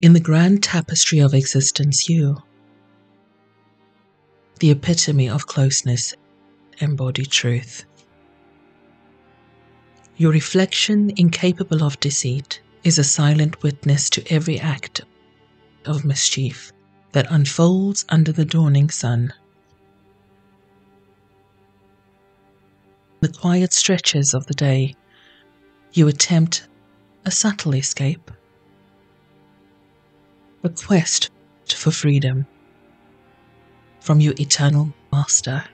In the grand tapestry of existence, you, the epitome of closeness, embody truth. Your reflection, incapable of deceit, is a silent witness to every act of mischief that unfolds under the dawning sun. The quiet stretches of the day, you attempt a subtle escape, a quest for freedom from your eternal master.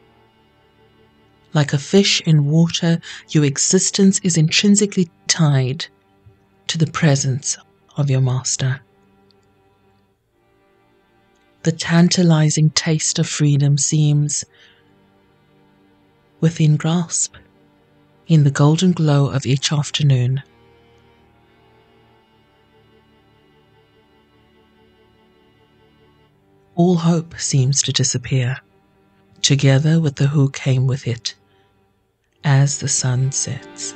Like a fish in water, your existence is intrinsically tied to the presence of your master. The tantalizing taste of freedom seems within grasp in the golden glow of each afternoon. All hope seems to disappear, together with the who came with it as the sun sets.